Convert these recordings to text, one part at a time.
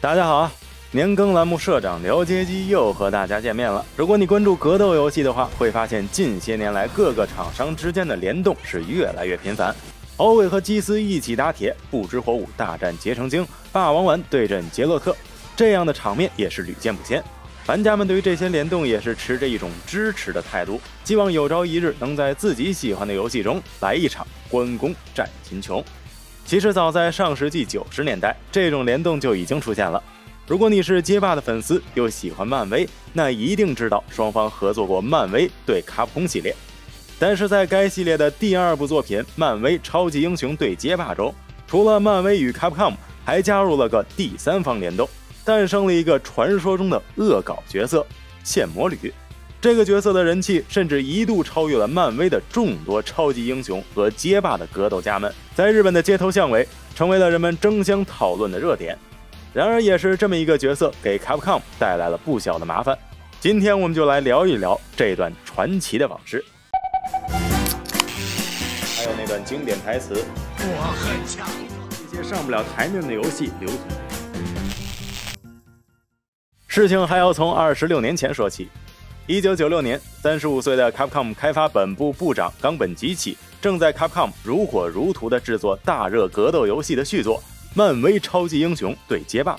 大家好啊！年更栏目社长聊街机又和大家见面了。如果你关注格斗游戏的话，会发现近些年来各个厂商之间的联动是越来越频繁。欧伟和基斯一起打铁，不知火舞大战结成精，霸王丸对阵杰洛特，这样的场面也是屡见不鲜。玩家们对于这些联动也是持着一种支持的态度，希望有朝一日能在自己喜欢的游戏中来一场关公战秦琼。其实早在上世纪九十年代，这种联动就已经出现了。如果你是街霸的粉丝，又喜欢漫威，那一定知道双方合作过漫威对卡普空系列。但是在该系列的第二部作品《漫威超级英雄对街霸》中，除了漫威与 Capcom，还加入了个第三方联动，诞生了一个传说中的恶搞角色——线魔女。这个角色的人气甚至一度超越了漫威的众多超级英雄和街霸的格斗家们，在日本的街头巷尾成为了人们争相讨论的热点。然而，也是这么一个角色给 Capcom 带来了不小的麻烦。今天我们就来聊一聊这段传奇的往事，还有那段经典台词：“我很强。”一些上不了台面的游戏留存。事情还要从二十六年前说起。一九九六年，三十五岁的 Capcom 开发本部部长冈本吉起正在 Capcom 如火如荼地制作大热格斗游戏的续作《漫威超级英雄对街霸》。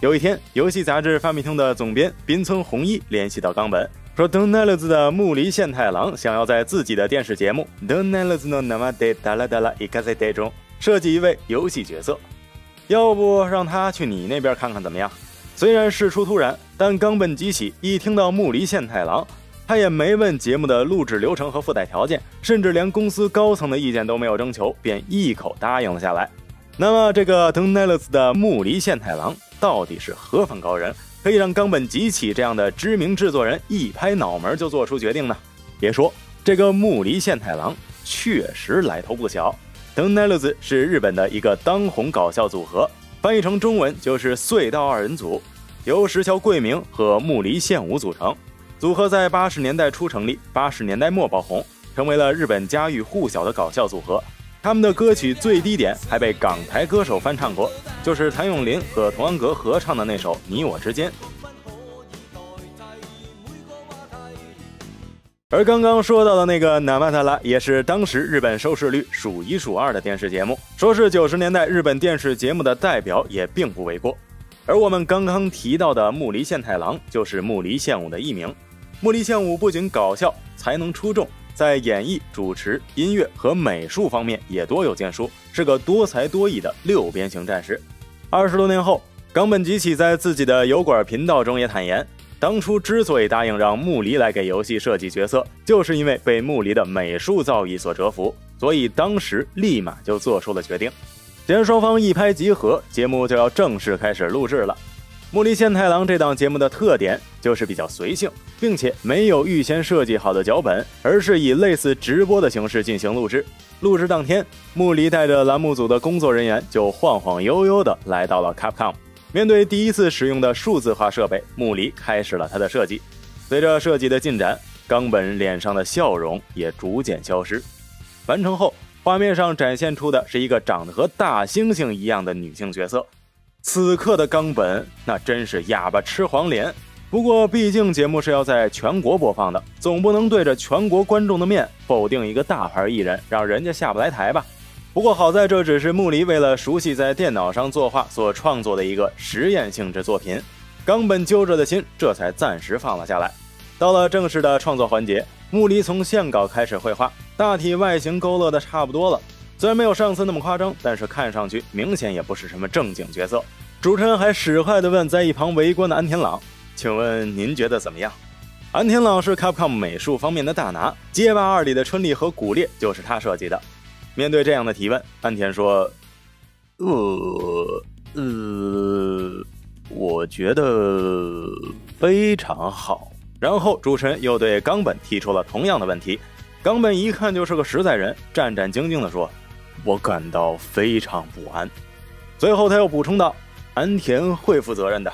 有一天，游戏杂志发米通的总编滨村弘一联系到冈本，说 d o n a l d s 的木梨宪太郎想要在自己的电视节目 d o n a l d s no Namade Dala Dala Ikazete 中设计一位游戏角色，要不让他去你那边看看怎么样？虽然事出突然，但冈本吉起一听到木梨宪太郎，他也没问节目的录制流程和附带条件，甚至连公司高层的意见都没有征求，便一口答应了下来。那么，这个 t o n e l s 的木梨宪太郎到底是何方高人，可以让冈本吉起这样的知名制作人一拍脑门就做出决定呢？别说，这个木梨宪太郎确实来头不小。t o n e l s 是日本的一个当红搞笑组合，翻译成中文就是隧道二人组。由石桥贵明和木梨宪武组成，组合在八十年代初成立，八十年代末爆红，成为了日本家喻户晓的搞笑组合。他们的歌曲《最低点》还被港台歌手翻唱过，就是谭咏麟和童安格合唱的那首《你我之间》。而刚刚说到的那个《纳玛塔拉》也是当时日本收视率数一数二的电视节目，说是九十年代日本电视节目的代表也并不为过。而我们刚刚提到的木梨宪太郎就是木梨宪武的艺名。木梨宪武不仅搞笑，才能出众，在演绎、主持、音乐和美术方面也多有建树，是个多才多艺的六边形战士。二十多年后，冈本吉起在自己的油管频道中也坦言，当初之所以答应让木梨来给游戏设计角色，就是因为被木梨的美术造诣所折服，所以当时立马就做出了决定。既然双方一拍即合，节目就要正式开始录制了。木梨宪太郎这档节目的特点就是比较随性，并且没有预先设计好的脚本，而是以类似直播的形式进行录制。录制当天，木梨带着栏目组的工作人员就晃晃悠悠地来到了 Capcom。面对第一次使用的数字化设备，木梨开始了他的设计。随着设计的进展，冈本脸上的笑容也逐渐消失。完成后。画面上展现出的是一个长得和大猩猩一样的女性角色。此刻的冈本那真是哑巴吃黄连。不过，毕竟节目是要在全国播放的，总不能对着全国观众的面否定一个大牌艺人，让人家下不来台吧。不过好在这只是木梨为了熟悉在电脑上作画所创作的一个实验性质作品，冈本揪着的心这才暂时放了下来。到了正式的创作环节，木梨从线稿开始绘画。大体外形勾勒的差不多了，虽然没有上次那么夸张，但是看上去明显也不是什么正经角色。主持人还使坏的问在一旁围观的安田朗：“请问您觉得怎么样？”安田朗是 Capcom 美术方面的大拿，《街霸二》里的春丽和古烈就是他设计的。面对这样的提问，安田说：“呃呃，我觉得非常好。”然后主持人又对冈本提出了同样的问题。冈本一看就是个实在人，战战兢兢地说：“我感到非常不安。”最后他又补充道：“安田会负责任的。”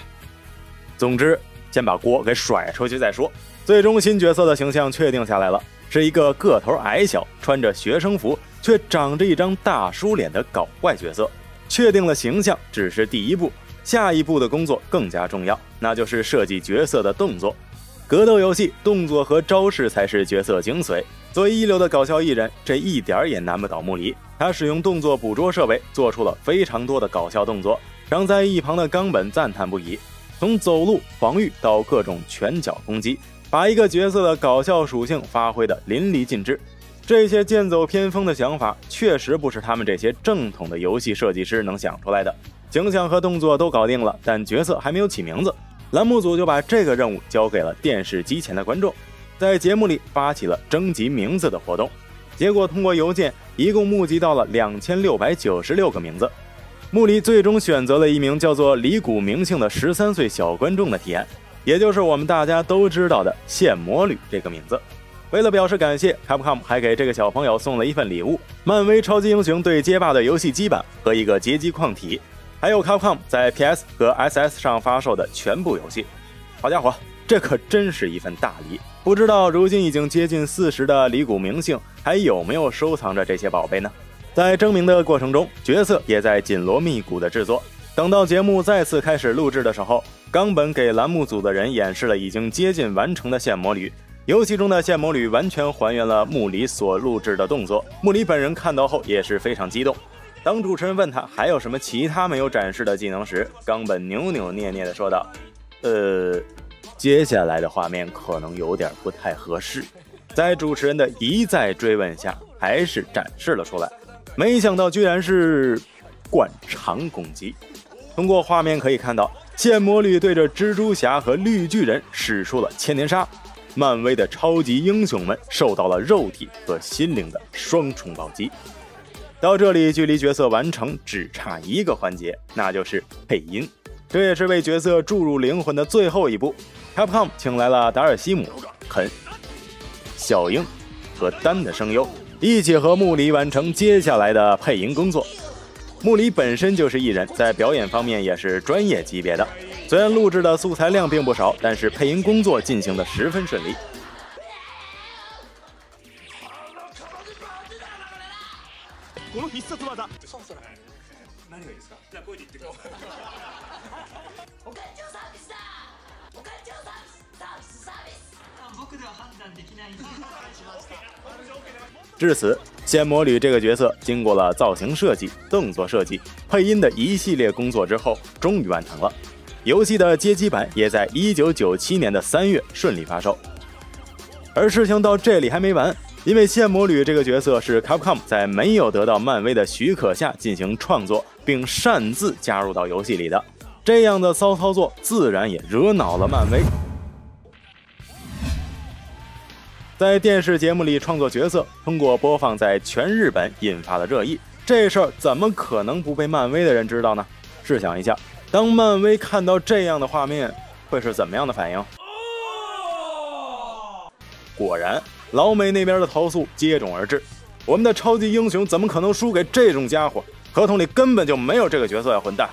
总之，先把锅给甩出去再说。最终，新角色的形象确定下来了，是一个个头矮小、穿着学生服却长着一张大叔脸的搞怪角色。确定了形象只是第一步，下一步的工作更加重要，那就是设计角色的动作。格斗游戏动作和招式才是角色精髓。作为一流的搞笑艺人，这一点儿也难不倒木里。他使用动作捕捉设备，做出了非常多的搞笑动作，让在一旁的冈本赞叹不已。从走路、防御到各种拳脚攻击，把一个角色的搞笑属性发挥得淋漓尽致。这些剑走偏锋的想法，确实不是他们这些正统的游戏设计师能想出来的。形象和动作都搞定了，但角色还没有起名字。栏目组就把这个任务交给了电视机前的观众，在节目里发起了征集名字的活动。结果通过邮件，一共募集到了两千六百九十六个名字。穆里最终选择了一名叫做李谷明庆的十三岁小观众的提案，也就是我们大家都知道的现魔女这个名字。为了表示感谢，Capcom 还给这个小朋友送了一份礼物：漫威超级英雄对街霸的游戏机版和一个街机矿体。还有 Capcom 在 PS 和 SS 上发售的全部游戏，好家伙，这可真是一份大礼！不知道如今已经接近四十的李谷明幸还有没有收藏着这些宝贝呢？在征名的过程中，角色也在紧锣密鼓的制作。等到节目再次开始录制的时候，冈本给栏目组的人演示了已经接近完成的线魔女。游戏中的线魔女完全还原了木里所录制的动作。木里本人看到后也是非常激动。当主持人问他还有什么其他没有展示的技能时，冈本扭扭捏捏地说道：“呃，接下来的画面可能有点不太合适。”在主持人的一再追问下，还是展示了出来。没想到居然是灌肠攻击。通过画面可以看到，剑魔女对着蜘蛛侠和绿巨人使出了千年杀，漫威的超级英雄们受到了肉体和心灵的双重暴击。到这里，距离角色完成只差一个环节，那就是配音。这也是为角色注入灵魂的最后一步。Capcom 请来了达尔西姆、肯、小樱和丹的声优，一起和穆里完成接下来的配音工作。穆里本身就是艺人，在表演方面也是专业级别的。虽然录制的素材量并不少，但是配音工作进行的十分顺利。至此，仙魔女这个角色经过了造型设计、动作设计、配音的一系列工作之后，终于完成了。游戏的街机版也在一九九七年的三月顺利发售。而事情到这里还没完。因为线魔女这个角色是 Capcom 在没有得到漫威的许可下进行创作，并擅自加入到游戏里的，这样的骚操作自然也惹恼了漫威。在电视节目里创作角色，通过播放在全日本引发了热议，这事儿怎么可能不被漫威的人知道呢？试想一下，当漫威看到这样的画面，会是怎么样的反应？果然。老美那边的投诉接踵而至，我们的超级英雄怎么可能输给这种家伙？合同里根本就没有这个角色呀！混蛋！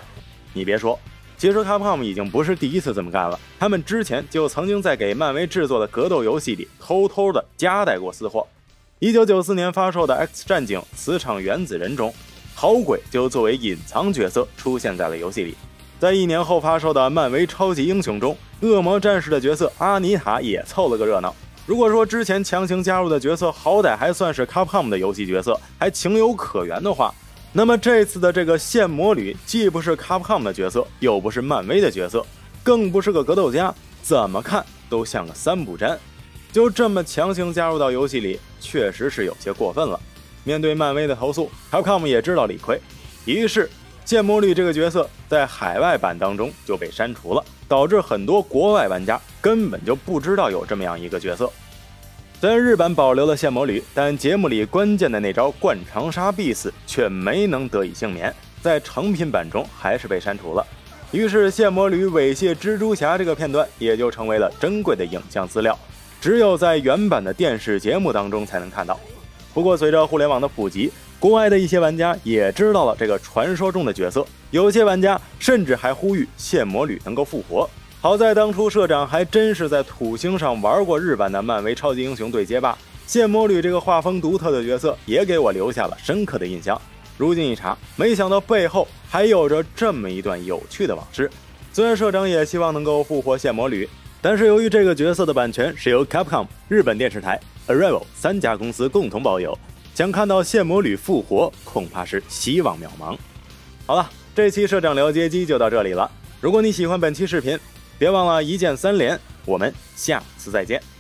你别说，其实 Capcom 已经不是第一次这么干了，他们之前就曾经在给漫威制作的格斗游戏里偷偷的夹带过私货。一九九四年发售的《X 战警：磁场原子人》中，好鬼就作为隐藏角色出现在了游戏里。在一年后发售的《漫威超级英雄》中，恶魔战士的角色阿尼塔也凑了个热闹。如果说之前强行加入的角色好歹还算是 Capcom 的游戏角色，还情有可原的话，那么这次的这个线魔女既不是 Capcom 的角色，又不是漫威的角色，更不是个格斗家，怎么看都像个三不沾。就这么强行加入到游戏里，确实是有些过分了。面对漫威的投诉，Capcom 也知道理亏，于是剑魔女这个角色在海外版当中就被删除了。导致很多国外玩家根本就不知道有这么样一个角色。虽然日版保留了线魔女，但节目里关键的那招灌长沙必死却没能得以幸免，在成品版中还是被删除了。于是线魔女猥亵蜘蛛侠这个片段也就成为了珍贵的影像资料，只有在原版的电视节目当中才能看到。不过随着互联网的普及，国外的一些玩家也知道了这个传说中的角色。有些玩家甚至还呼吁线魔女能够复活。好在当初社长还真是在土星上玩过日版的漫威超级英雄对接吧，线魔女这个画风独特的角色也给我留下了深刻的印象。如今一查，没想到背后还有着这么一段有趣的往事。虽然社长也希望能够复活线魔女，但是由于这个角色的版权是由 Capcom、日本电视台、Arrival 三家公司共同保有，想看到线魔女复活恐怕是希望渺茫。好了，这期社长聊街机就到这里了。如果你喜欢本期视频，别忘了一键三连。我们下次再见。